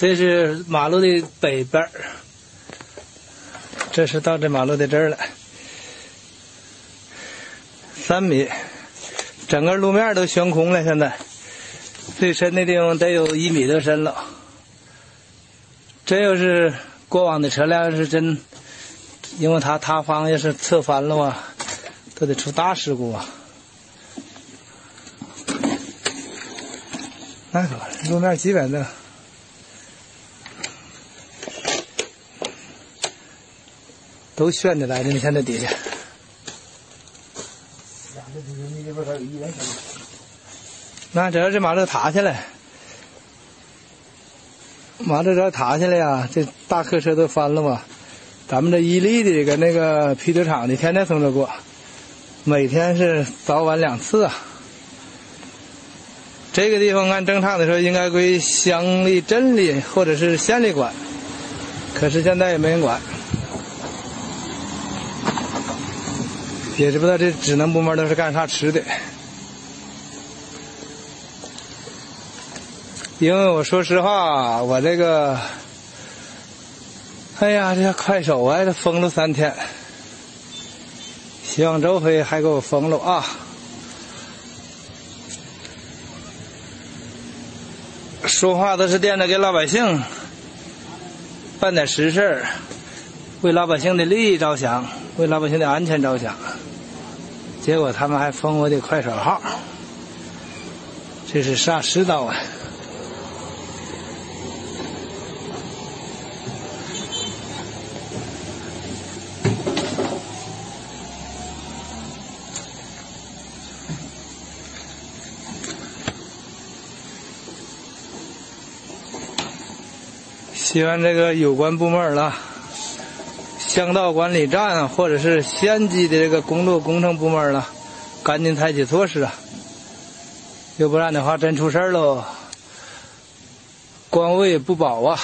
这是马路的北边，这是到这马路的这儿了，三米，整个路面都悬空了。现在最深的地方得有一米多深了。这要是过往的车辆是真，因为它塌方要是侧翻了啊，都得出大事故啊。那个路面基本都。都旋着来的，你看这底下。那这要是马路塌下来，马路这要塌下来呀，这大客车都翻了吧？咱们这伊利的跟那个啤酒厂的，天天从这过，每天是早晚两次啊。这个地方按正常的说应该归乡里、镇里或者是县里管，可是现在也没人管。也知不道这职能部门都是干啥吃的，因为我说实话，我这个，哎呀，这快手啊，这封了三天，希望这回还给我封了啊！说话都是惦着给老百姓办点实事为老百姓的利益着想，为老百姓的安全着想。结果他们还封我的快手号，这是啥世道啊？希望这个有关部门了。乡道管理站或者是县级的这个公路工程部门了，赶紧采取措施啊！要不然的话，真出事喽，官位不保啊！